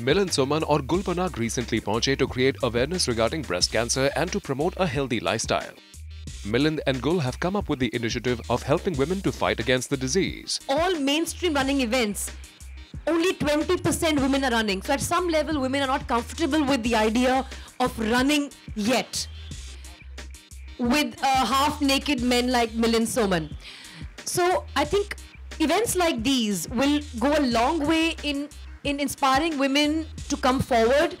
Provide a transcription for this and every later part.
Milind Soman and Gul Panag recently poached to create awareness regarding breast cancer and to promote a healthy lifestyle. Milind and Gul have come up with the initiative of helping women to fight against the disease. All mainstream running events, only 20% women are running. So at some level, women are not comfortable with the idea of running yet with uh, half-naked men like Milind Soman. So I think events like these will go a long way in in inspiring women to come forward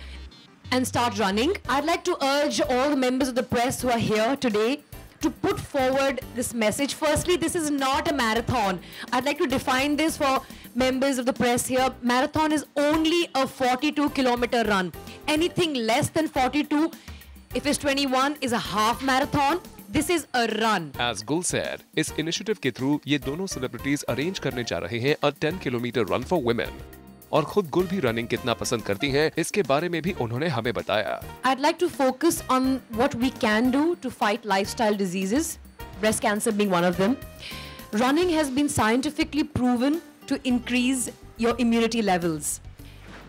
and start running. I'd like to urge all the members of the press who are here today to put forward this message. Firstly, this is not a marathon. I'd like to define this for members of the press here. Marathon is only a 42 kilometer run. Anything less than 42, if it's 21, is a half marathon. This is a run. As Gul said, इस initiative के through ये दोनों celebrities arrange करने जा रहे हैं a 10 kilometer run for women. और खुद गुल भी रनिंग कितना पसंद करती हैं इसके बारे में भी उन्होंने हमें बताया I'd like to focus on what we can do to fight lifestyle diseases, breast cancer being one of them. Running has been scientifically proven to increase your immunity levels.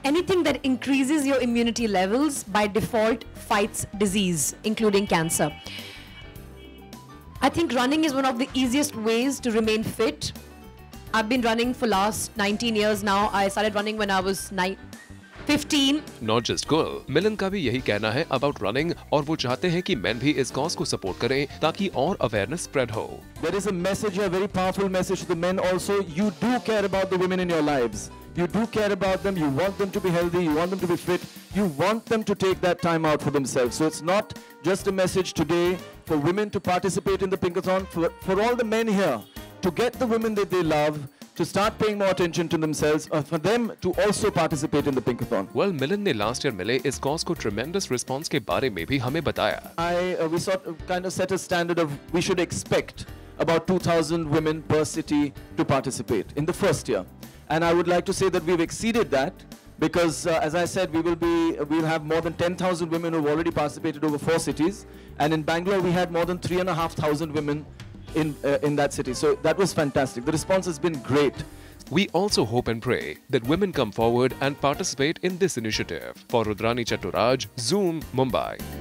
Anything that increases your immunity levels by default fights disease, including cancer. I think running is one of the easiest ways to remain fit. I've been running for last 19 years now. I started running when I was 15. Not just Gul, Milind का भी यही कहना है about running और वो चाहते हैं कि मेन भी इस कॉज को सपोर्ट करें ताकि और awareness spread There is a message, a very powerful message to the men also. You do care about the women in your lives. You do care about them. You want them to be healthy. You want them to be fit. You want them to take that time out for themselves. So it's not just a message today for women to participate in the Pinkathon. For, for all the men here, to get the women that they love to start paying more attention to themselves or for them to also participate in the Pinkathon. Well, Milind last year मिले is cause को tremendous response के बारे में भी हमें बताया. I uh, we sort of kind of set a standard of we should expect about 2,000 women per city to participate in the first year, and I would like to say that we've exceeded that because uh, as I said, we will be uh, we'll have more than 10,000 women who've already participated over four cities, and in Bangalore we had more than three and a half thousand women in uh, in that city. So that was fantastic. The response has been great. We also hope and pray that women come forward and participate in this initiative. For Rudrani Chaturaj, Zoom, Mumbai.